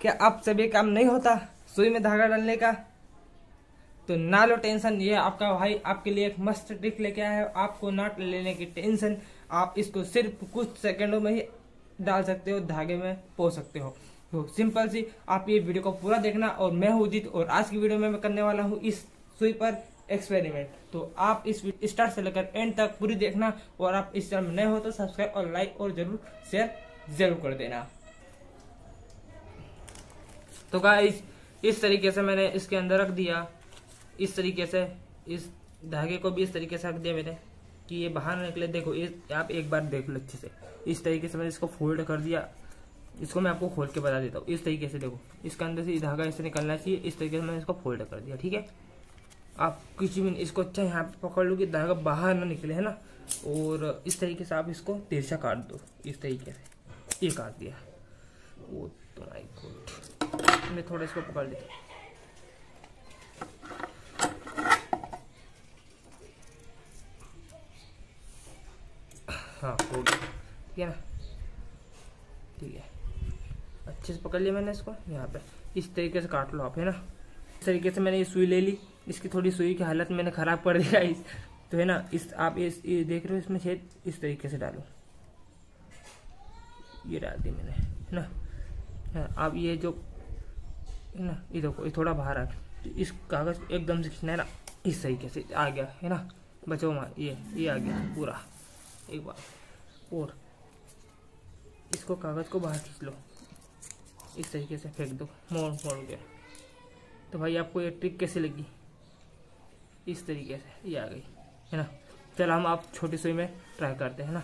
क्या आप सभी काम नहीं होता सुई में धागा डालने का? तो ना लो टेंशन, ये आपका भाई आपके लिए एक मस्त ट्रिक लेके आया है। आपको ना लेने की टेंशन, आप इसको सिर्फ़ कुछ सेकंडों में ही डाल सकते हो, धागे में पो सकते हो। तो सिंपल सी, आप ये वीडियो को पूरा देखना और मैं हूँ उदित और आज की वीडियो में मैं करने वाला हूँ इस सुई पर एक्सपेरिमेंट तो आप इस स्टार्ट से लेकर एंड तक पूरी देखना और आप इस चैनल में नए हो तो सब्सक्राइब और लाइक और ज़रूर शेयर ज़रूर कर देना। तो गाइस इस तरीके से मैंने इसके अंदर रख दिया। इस तरीके से, इस धागे को भी इस तरीके से रख दिया मैंने कि ये बाहर निकले। देखो, इस, आप एक बार देख लो अच्छे से। इस तरीके से मैंने इसको फोल्ड कर दिया। इसको मैं आपको खोल के बता देता हूँ। इस तरीके से देखो, इसके अंदर से धागा इससे निकलना चाहिए। इस तरीके से मैंने इसको फोल्ड कर दिया, ठीक है? आप किसी भी, इसको अच्छा यहाँ पे पकड़ लो कि धागा बाहर ना निकले, है ना? और इस तरीके से आप इसको तिरछा काट दो। इस तरीके से। ये काट दिया। वो तो मैं थोड़ा इसको पकड़ लेता हाँ। हो ठीक है ना? ठीक है। अच्छे से पकड़ लिया मैंने इसको यहाँ पे। इस तरीके से काट लो आप है ना? इस तरीके से मैंने ये सुई ले ली। इसकी थोड़ी सुई की हालत मैंने ख़राब कर दिया इस तो है ना इस आप इस ये देख रहे हो इसमें छेद? इस तरीके से डालो। ये डाल दी मैंने है ना? हाँ, आप ये जो ना, ये देखो, ये थोड़ा बाहर आ तो इस कागज़ एकदम से खींचना है ना इस तरीके से आ गया, है ना? बचो मार ये ये आ गया पूरा। एक बार और इसको कागज़ को बाहर खींच लो। इस तरीके से फेंक दो। मोड़ मोड़ गया। तो भाई, आपको ये ट्रिक कैसी लगी? इस तरीके से, ये आ गई, है ना? चलो, हम आप छोटी सुई में ट्राई करते हैं ना?